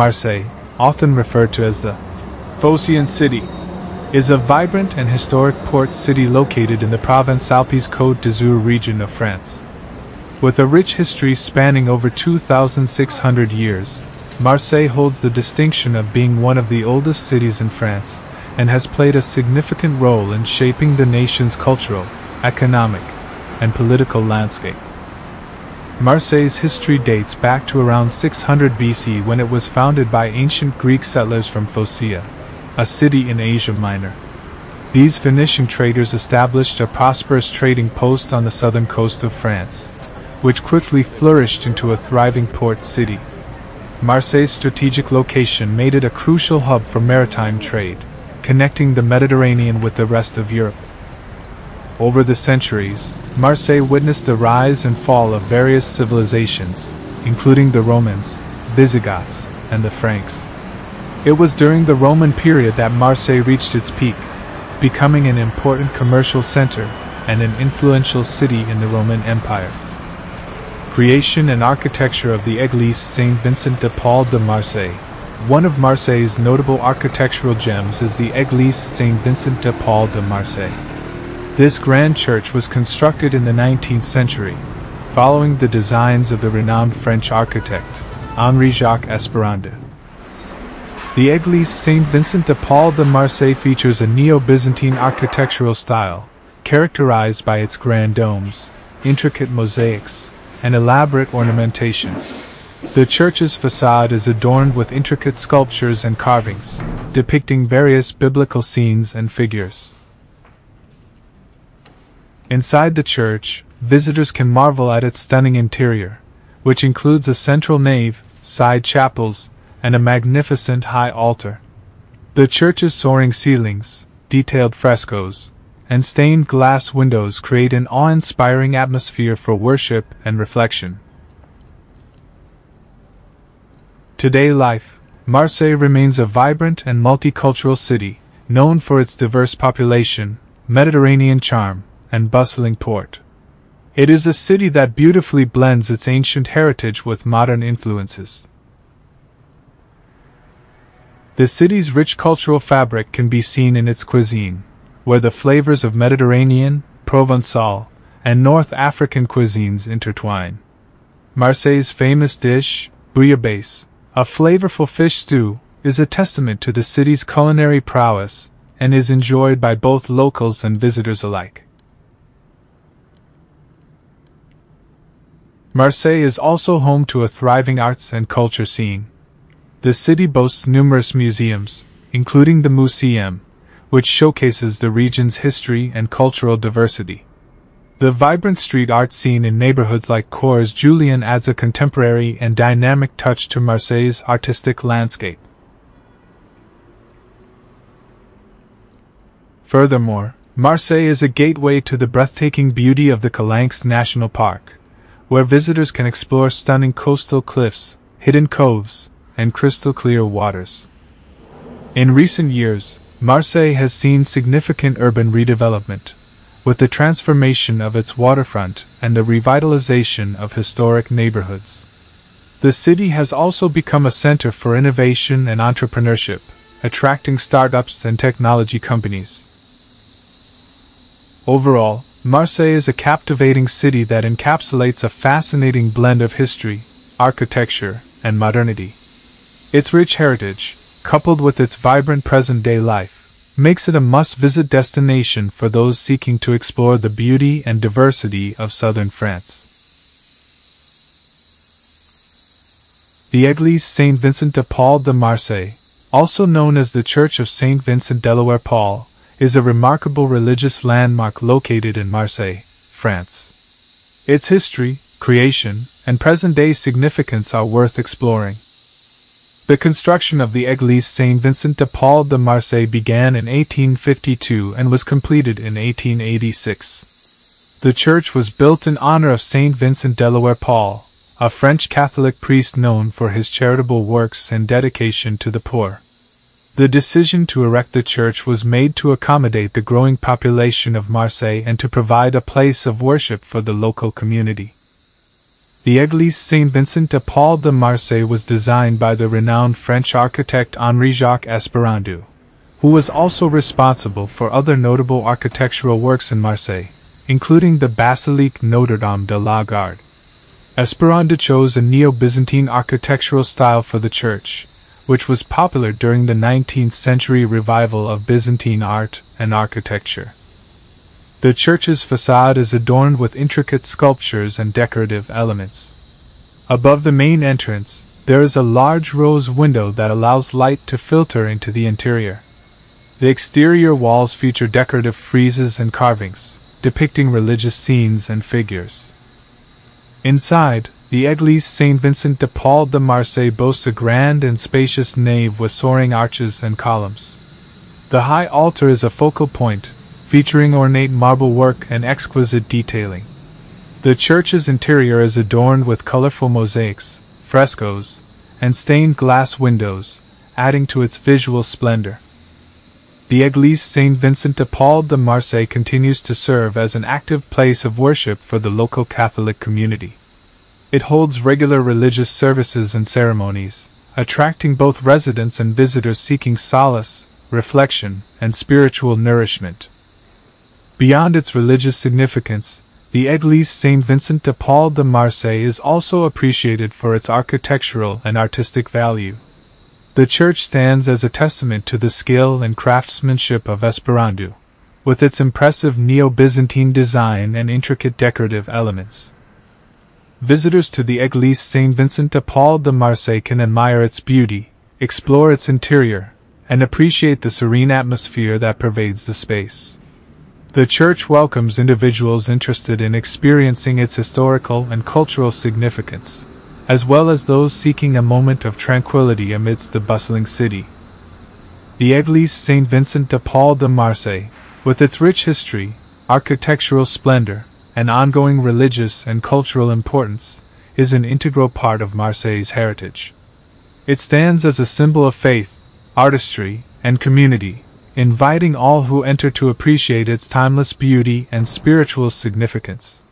Marseille, often referred to as the Phocaean City, is a vibrant and historic port city located in the Provence-Alpes Côte d'Azur region of France. With a rich history spanning over 2,600 years, Marseille holds the distinction of being one of the oldest cities in France and has played a significant role in shaping the nation's cultural, economic, and political landscape. Marseille's history dates back to around 600 BC when it was founded by ancient Greek settlers from Phocaea, a city in Asia Minor. These Phoenician traders established a prosperous trading post on the southern coast of France, which quickly flourished into a thriving port city. Marseille's strategic location made it a crucial hub for maritime trade, connecting the Mediterranean with the rest of Europe. Over the centuries, Marseille witnessed the rise and fall of various civilizations, including the Romans, Visigoths, and the Franks. It was during the Roman period that Marseille reached its peak, becoming an important commercial center and an influential city in the Roman Empire. Creation and architecture of the Église Saint Vincent de Paul de Marseille. One of Marseille's notable architectural gems is the Église Saint Vincent de Paul de Marseille. This grand church was constructed in the 19th century, following the designs of the renowned French architect, Henri Jacques Espérandieu. The Église Saint Vincent de Paul de Marseille features a Neo Byzantine architectural style, characterized by its grand domes, intricate mosaics, and elaborate ornamentation. The church's facade is adorned with intricate sculptures and carvings, depicting various biblical scenes and figures. Inside the church, visitors can marvel at its stunning interior, which includes a central nave, side chapels, and a magnificent high altar. The church's soaring ceilings, detailed frescoes, and stained glass windows create an awe inspiring atmosphere for worship and reflection. Today, life, Marseille remains a vibrant and multicultural city, known for its diverse population, Mediterranean charm, and bustling port. It is a city that beautifully blends its ancient heritage with modern influences. The city's rich cultural fabric can be seen in its cuisine, where the flavors of Mediterranean, Provençal, and North African cuisines intertwine. Marseille's famous dish, bouillabaisse, a flavorful fish stew, is a testament to the city's culinary prowess and is enjoyed by both locals and visitors alike. Marseille is also home to a thriving arts and culture scene. The city boasts numerous museums, including the Museum, which showcases the region's history and cultural diversity. The vibrant street art scene in neighborhoods like Cours Julien adds a contemporary and dynamic touch to Marseille's artistic landscape. Furthermore, Marseille is a gateway to the breathtaking beauty of the Calanques National Park where visitors can explore stunning coastal cliffs, hidden coves, and crystal clear waters. In recent years, Marseille has seen significant urban redevelopment, with the transformation of its waterfront and the revitalization of historic neighborhoods. The city has also become a center for innovation and entrepreneurship, attracting startups and technology companies. Overall, Marseille is a captivating city that encapsulates a fascinating blend of history, architecture, and modernity. Its rich heritage, coupled with its vibrant present day life, makes it a must visit destination for those seeking to explore the beauty and diversity of southern France. The Église Saint Vincent de Paul de Marseille, also known as the Church of Saint Vincent de Paul, is a remarkable religious landmark located in Marseille, France. Its history, creation, and present day significance are worth exploring. The construction of the Église Saint Vincent de Paul de Marseille began in 1852 and was completed in 1886. The church was built in honor of Saint Vincent de Paul, a French Catholic priest known for his charitable works and dedication to the poor. The decision to erect the church was made to accommodate the growing population of Marseille and to provide a place of worship for the local community. the Église Saint Vincent de Paul de Marseille was designed by the renowned French architect Henri Jacques Espérandieu, who was also responsible for other notable architectural works in Marseille, including the Basilique Notre Dame de la Garde. Espérandieu chose a Neo Byzantine architectural style for the church, which was popular during the 19th century revival of Byzantine art and architecture. The church's facade is adorned with intricate sculptures and decorative elements. Above the main entrance, there is a large rose window that allows light to filter into the interior. The exterior walls feature decorative friezes and carvings, depicting religious scenes and figures. Inside, the Église Saint Vincent de Paul de Marseille boasts a grand and spacious nave with soaring arches and columns. The high altar is a focal point, featuring ornate marble work and exquisite detailing. The church's interior is adorned with colorful mosaics, frescoes, and stained glass windows, adding to its visual splendor. The Église Saint Vincent de Paul de Marseille continues to serve as an active place of worship for the local Catholic community. It holds regular religious services and ceremonies, attracting both residents and visitors seeking solace, reflection, and spiritual nourishment. Beyond its religious significance, the Église Saint Vincent de Paul de Marseille is also appreciated for its architectural and artistic value. The church stands as a testament to the skill and craftsmanship of Espérandieu, with its impressive Neo Byzantine design and intricate decorative elements. Visitors to the Église Saint Vincent de Paul de Marseille can admire its beauty, explore its interior, and appreciate the serene atmosphere that pervades the space. The church welcomes individuals interested in experiencing its historical and cultural significance, as well as those seeking a moment of tranquility amidst the bustling city. The Église Saint Vincent de Paul de Marseille, with its rich history, architectural splendor, and ongoing religious and cultural importance, is an integral part of Marseille's heritage. It stands as a symbol of faith, artistry, and community, inviting all who enter to appreciate its timeless beauty and spiritual significance.